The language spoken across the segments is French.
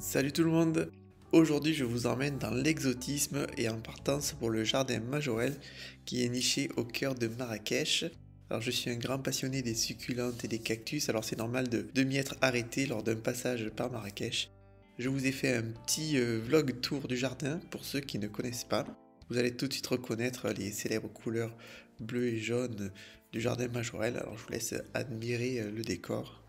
Salut tout le monde Aujourd'hui je vous emmène dans l'exotisme et en partance pour le jardin Majorel qui est niché au cœur de Marrakech. Alors je suis un grand passionné des succulentes et des cactus, alors c'est normal de, m'y être arrêté lors d'un passage par Marrakech. Je vous ai fait un petit euh, vlog tour du jardin pour ceux qui ne connaissent pas. Vous allez tout de suite reconnaître les célèbres couleurs bleues et jaunes du jardin Majorel, alors je vous laisse admirer euh, le décor.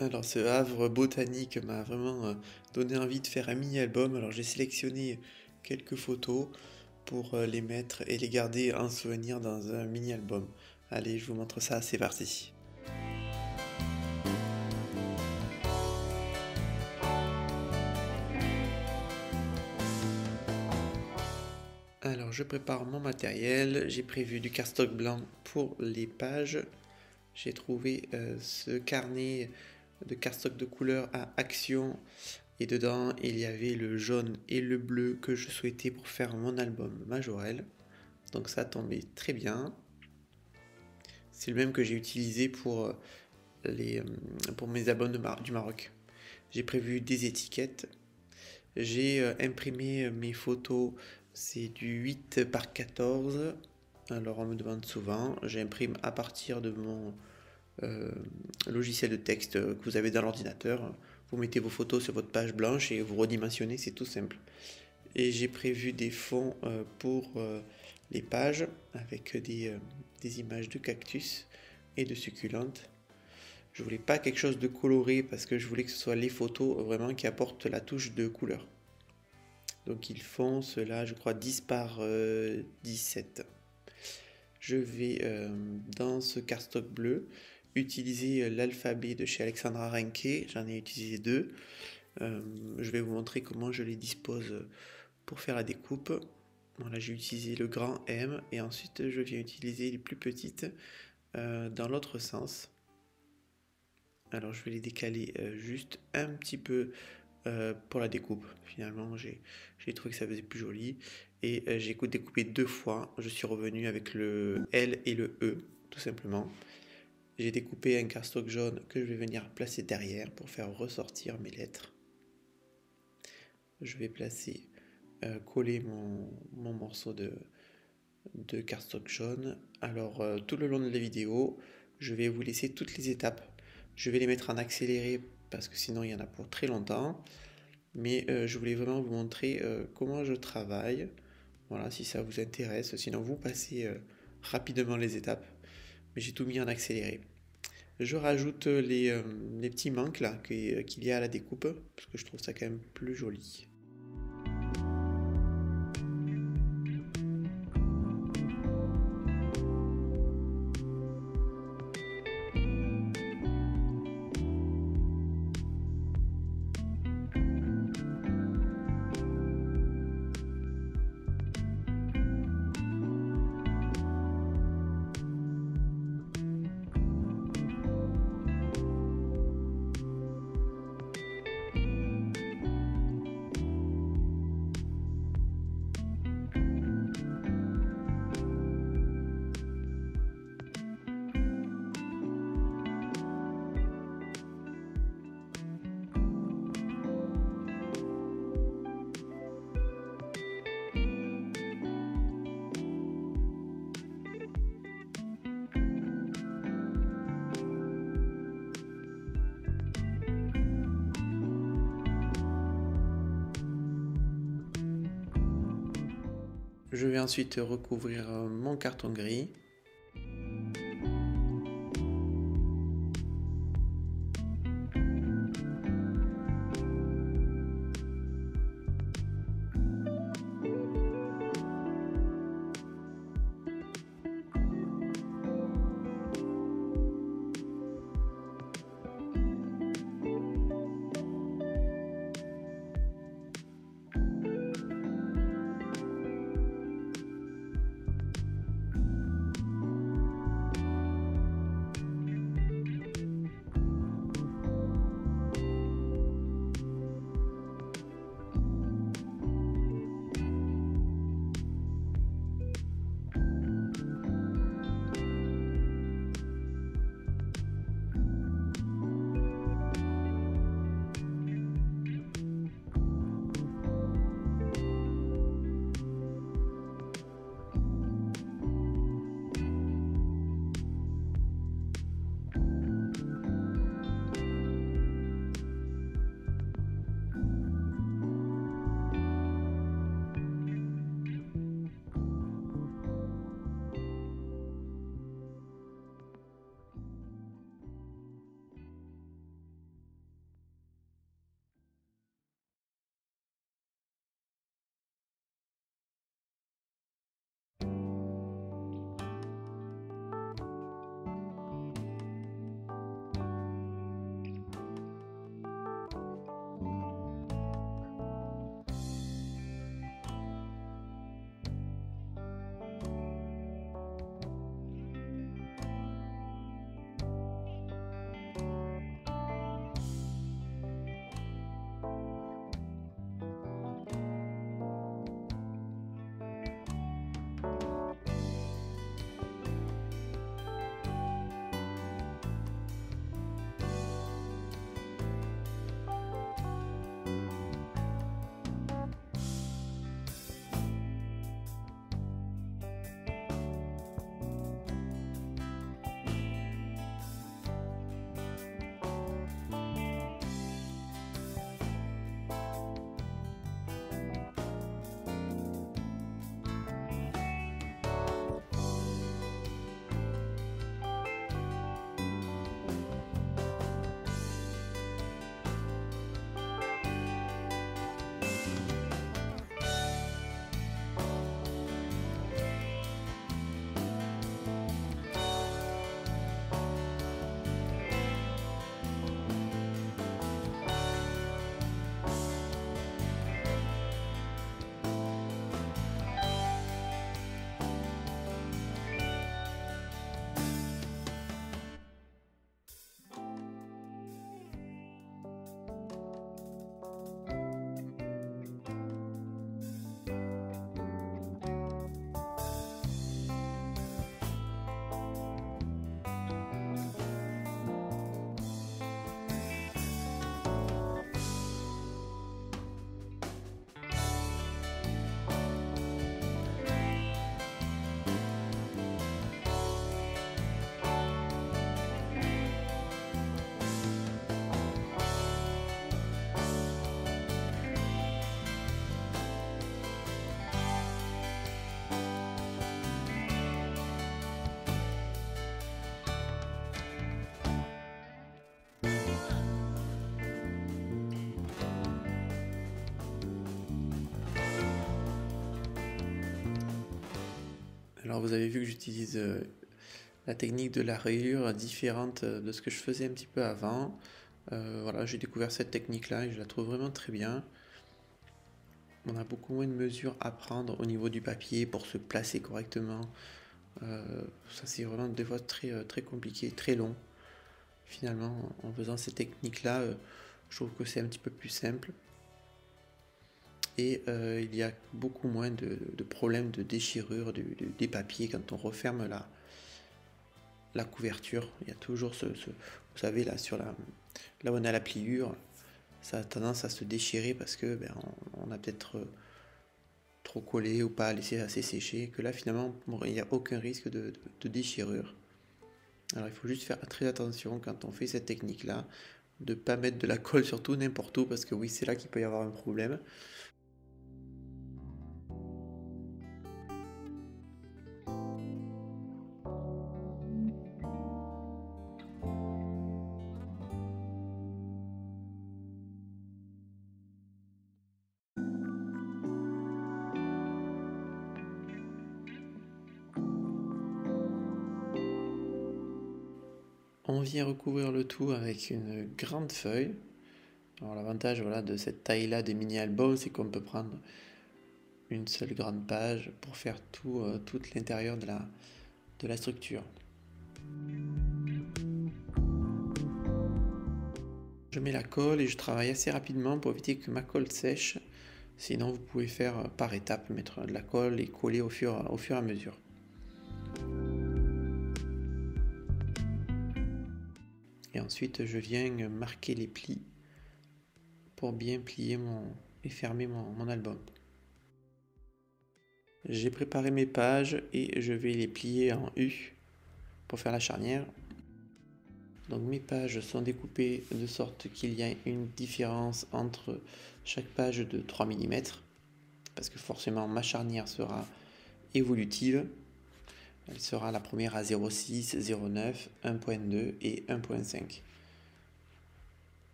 Alors ce havre botanique m'a vraiment euh, donné envie de faire un mini-album. Alors j'ai sélectionné quelques photos pour euh, les mettre et les garder en souvenir dans un mini-album. Allez, je vous montre ça, c'est parti. Alors je prépare mon matériel, j'ai prévu du cardstock blanc pour les pages. J'ai trouvé euh, ce carnet de cardstock de couleur à action et dedans il y avait le jaune et le bleu que je souhaitais pour faire mon album Majorel. Donc ça tombait très bien. C'est le même que j'ai utilisé pour, euh, les, euh, pour mes albums du Maroc. J'ai prévu des étiquettes. J'ai euh, imprimé mes photos, c'est du 8 par 14. Alors on me demande souvent, j'imprime à partir de mon logiciel de texte que vous avez dans l'ordinateur. Vous mettez vos photos sur votre page blanche et vous redimensionnez, c'est tout simple. Et j'ai prévu des fonds euh, pour euh, les pages avec des, des, images de cactus et de succulentes. Je voulais pas quelque chose de coloré parce que je voulais que ce soit les photos vraiment qui apportent la touche de couleur. Donc ils font cela, je crois, 10 par 17. Je vais dans ce cardstock bleu utiliser euh, l'alphabet de chez Alexandra Renke, j'en ai utilisé deux. Euh, je vais vous montrer comment je les dispose pour faire la découpe. Voilà, j'ai utilisé le grand M et ensuite je viens utiliser les plus petites euh, dans l'autre sens. Alors je vais les décaler juste un petit peu pour la découpe. Finalement, j'ai trouvé que ça faisait plus joli. Et j'ai découpé deux fois. Je suis revenu avec le L et le E, tout simplement. J'ai découpé un cardstock jaune que je vais venir placer derrière pour faire ressortir mes lettres. Je vais placer, euh, coller mon, morceau de, de cardstock jaune. Alors euh, tout le long de la vidéo, je vais vous laisser toutes les étapes. Je vais les mettre en accéléré parce que sinon il y en a pour très longtemps. Mais euh, je voulais vraiment vous montrer comment je travaille. Voilà, si ça vous intéresse. Sinon vous passez rapidement les étapes mais j'ai tout mis en accéléré. Je rajoute les, euh, les petits manques là qu'il y a à la découpe, parce que je trouve ça quand même plus joli. Je vais ensuite recouvrir mon carton gris. Alors vous avez vu que j'utilise euh, la technique de la rayure différente euh, de ce que je faisais un petit peu avant. Euh, voilà, j'ai découvert cette technique-là et je la trouve vraiment très bien. On a beaucoup moins de mesures à prendre au niveau du papier pour se placer correctement. ça c'est vraiment des fois très, très compliqué, très long. Finalement, en faisant cette technique-là, je trouve que c'est un petit peu plus simple et euh, il y a beaucoup moins de, problèmes de déchirure des papiers quand on referme la, couverture. Il y a toujours ce, vous savez là sur là où on a la pliure, ça a tendance à se déchirer parce que ben, on, a peut-être euh, trop collé ou pas laissé assez sécher. Que là finalement il n'y a aucun risque de, de, déchirure. Alors il faut juste faire très attention quand on fait cette technique là, de pas mettre de la colle surtout n'importe où parce que oui c'est là qu'il peut y avoir un problème. Recouvrir le tout avec une grande feuille. Alors l'avantage voilà, de cette taille-là des mini-albums, c'est qu'on peut prendre une seule grande page pour faire tout, euh, l'intérieur de la, structure. Je mets la colle et je travaille assez rapidement pour éviter que ma colle sèche. Sinon, vous pouvez faire euh, par étapes, mettre de la colle et coller au fur et à mesure. Et ensuite, je viens marquer les plis pour bien plier mon, et fermer mon album. J'ai préparé mes pages et je vais les plier en U pour faire la charnière. Donc mes pages sont découpées de sorte qu'il y a une différence entre chaque page de 3 mm parce que forcément ma charnière sera évolutive. Elle sera la première à 0,6, 0,9, 1.2 et 1.5.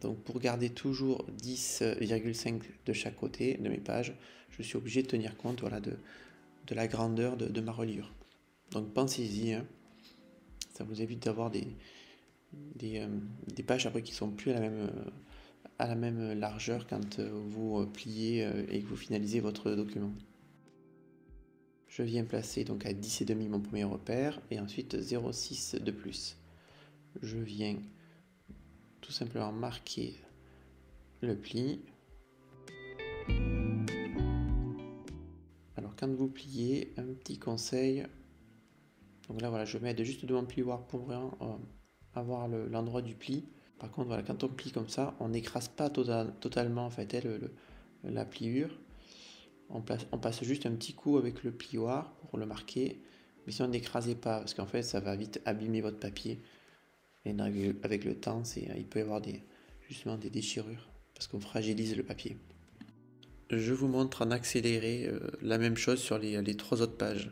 Donc pour garder toujours 10,5 de chaque côté de mes pages, je suis obligé de tenir compte de, la grandeur de, ma reliure. Donc pensez-y. Hein ça vous évite d'avoir des, euh, des, pages après qui sont plus à la même, euh, largeur quand euh, vous pliez et que vous finalisez votre document. Je viens placer donc à 10,5 mon premier repère et ensuite 0,6 de plus. Je viens tout simplement marquer le pli. Alors quand vous pliez, un petit conseil, donc là, voilà, je mets juste devant le plioir pour euh, avoir l'endroit du pli. Par contre, voilà, quand on plie comme ça, on n'écrase pas tota-, totalement en fait, la pliure. On, passe juste un petit coup avec le plioir pour le marquer. Mais si on pas, parce qu'en fait, ça va vite abîmer votre papier. Et avec le temps, il peut y avoir des, justement des déchirures, parce qu'on fragilise le papier. Je vous montre en accéléré euh, la même chose sur les trois autres pages.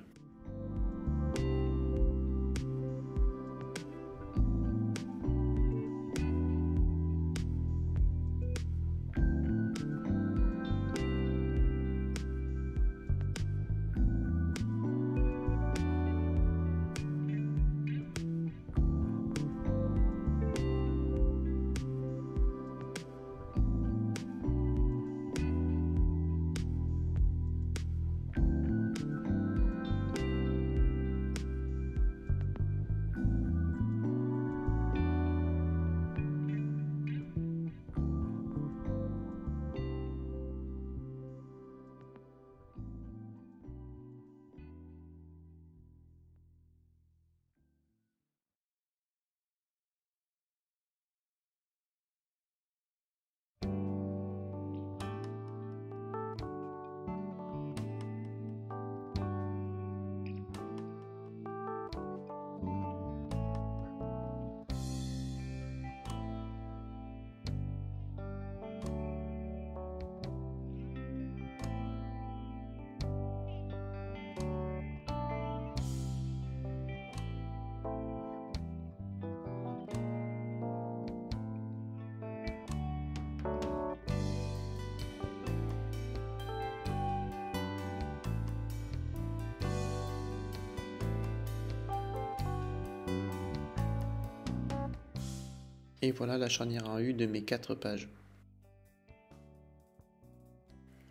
Et voilà la charnière en U de mes quatre pages.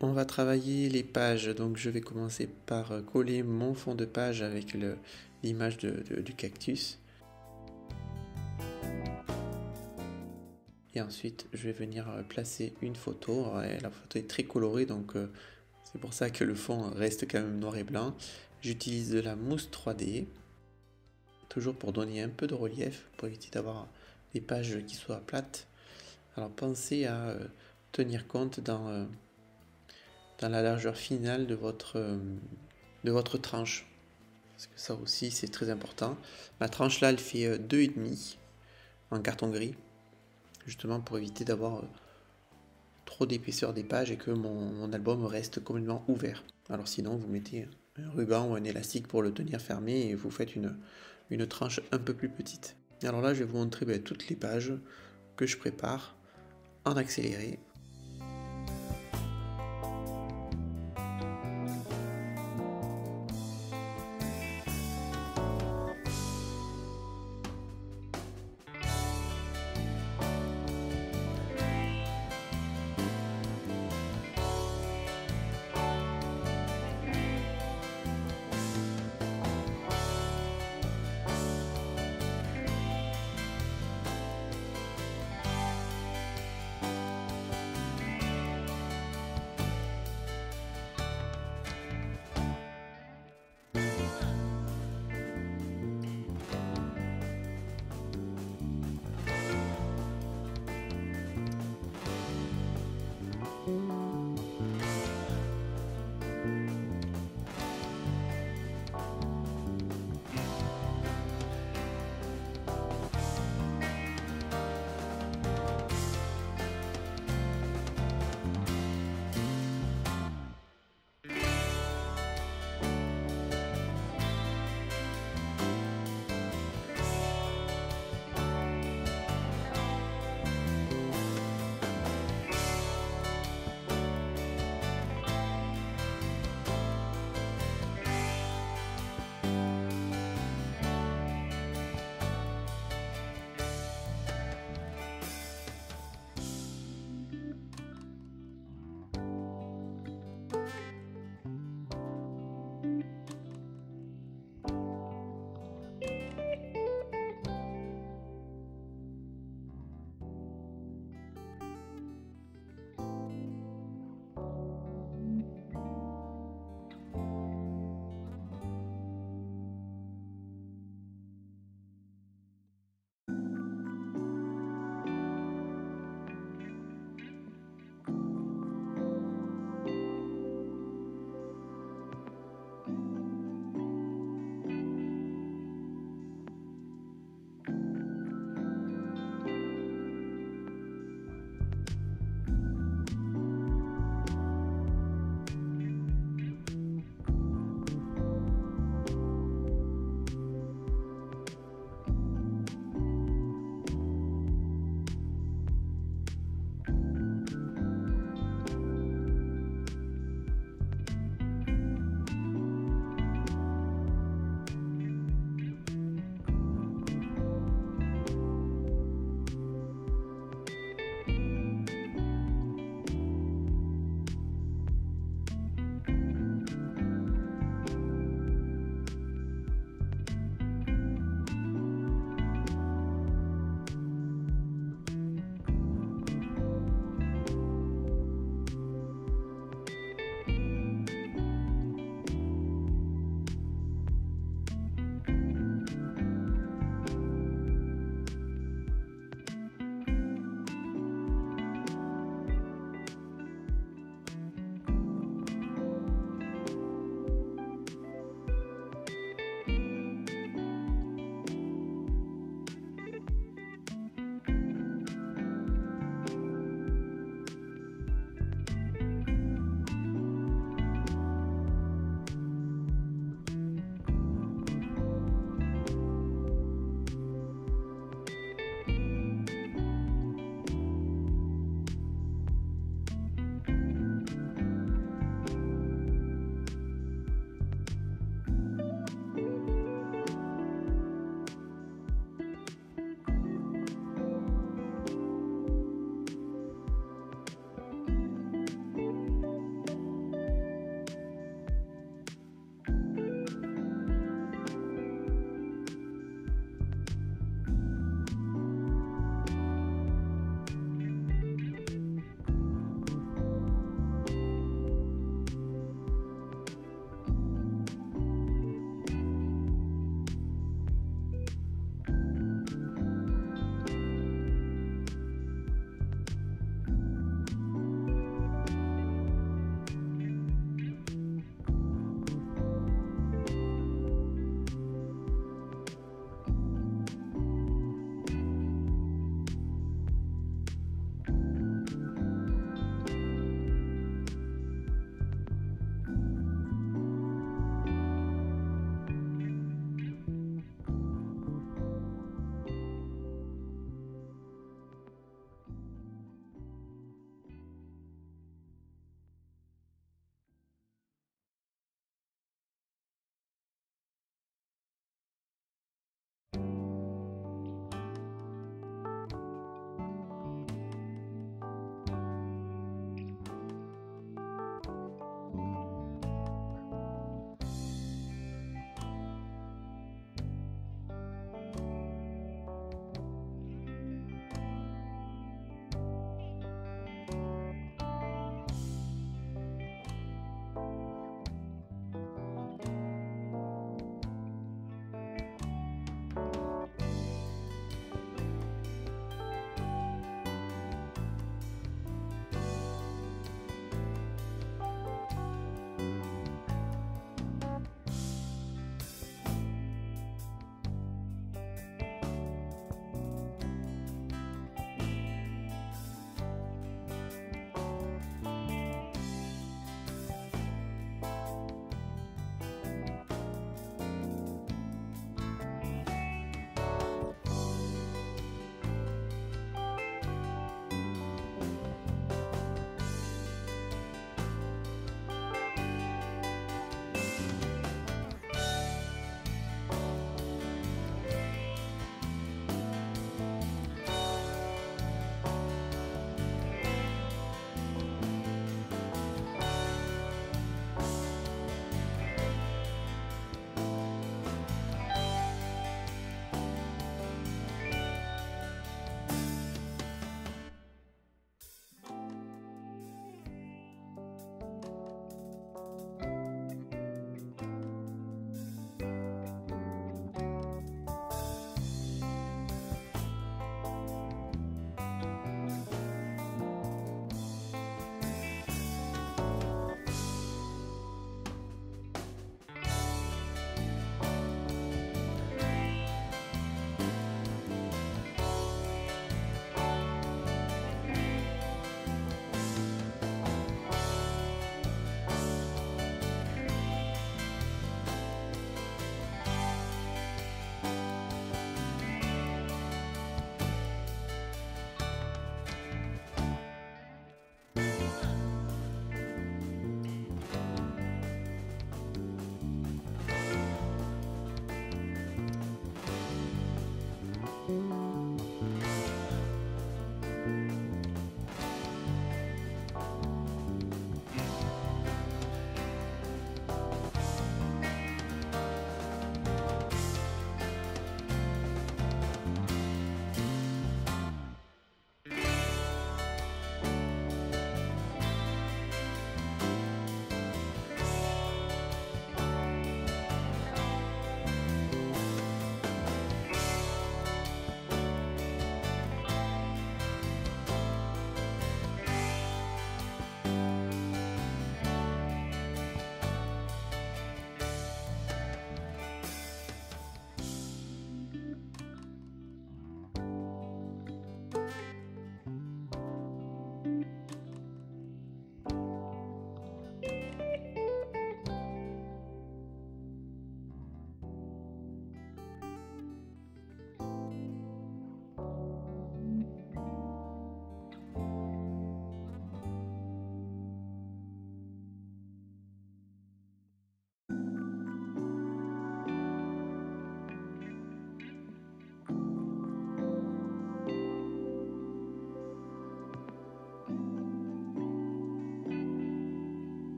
On va travailler les pages, donc je vais commencer par coller mon fond de page avec l'image du cactus. Et ensuite, je vais venir placer une photo. La photo est très colorée, donc euh, c'est pour ça que le fond reste quand même noir et blanc. J'utilise de la mousse 3D, toujours pour donner un peu de relief, pour éviter d'avoir des pages qui soient plates. Alors pensez à euh, tenir compte dans, euh, dans la largeur finale de votre, euh, de votre tranche. Parce que ça aussi c'est très important. Ma tranche là elle fait 2,5 en carton gris. Justement pour éviter d'avoir trop d'épaisseur des pages et que mon, album reste complètement ouvert. Alors sinon vous mettez un ruban ou un élastique pour le tenir fermé et vous faites une, une tranche un peu plus petite. Alors là, je vais vous montrer ben, toutes les pages que je prépare en accéléré.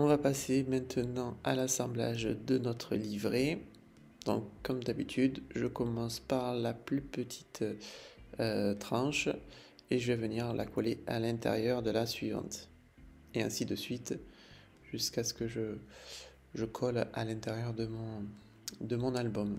On va passer maintenant à l'assemblage de notre livret. Donc comme d'habitude, je commence par la plus petite euh, tranche et je vais venir la coller à l'intérieur de la suivante. Et ainsi de suite jusqu'à ce que je, je colle à l'intérieur de mon, de mon album.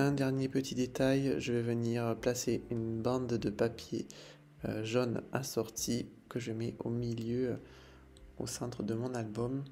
Un dernier petit détail, je vais venir placer une bande de papier euh, jaune assorti que je mets au milieu, au centre de mon album.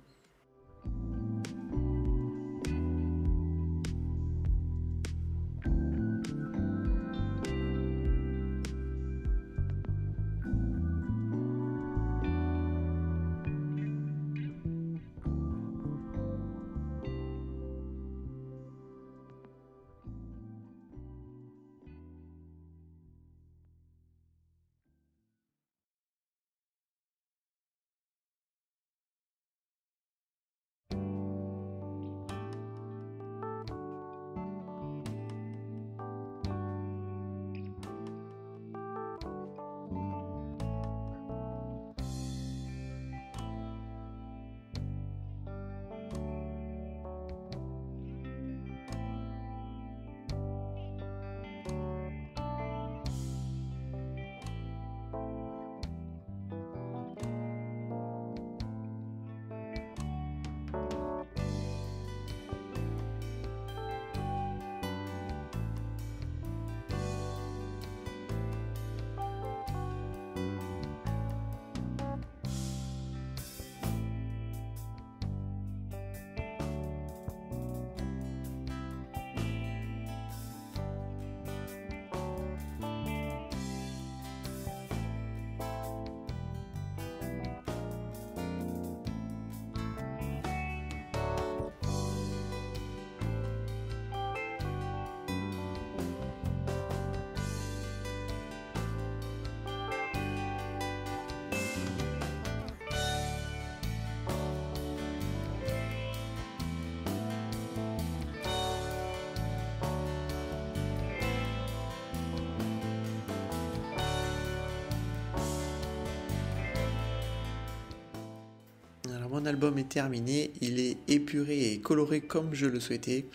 Mon album est terminé, il est épuré et coloré comme je le souhaitais.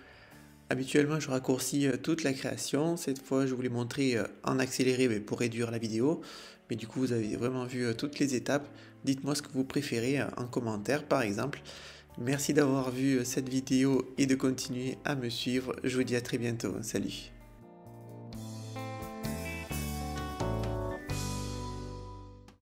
Habituellement, je raccourcis euh, toute la création. Cette fois, je vous l'ai montré euh, en accéléré pour réduire la vidéo. Mais du coup, vous avez vraiment vu euh, toutes les étapes. Dites-moi ce que vous préférez en commentaire, par exemple. Merci d'avoir vu cette vidéo et de continuer à me suivre. Je vous dis à très bientôt. Salut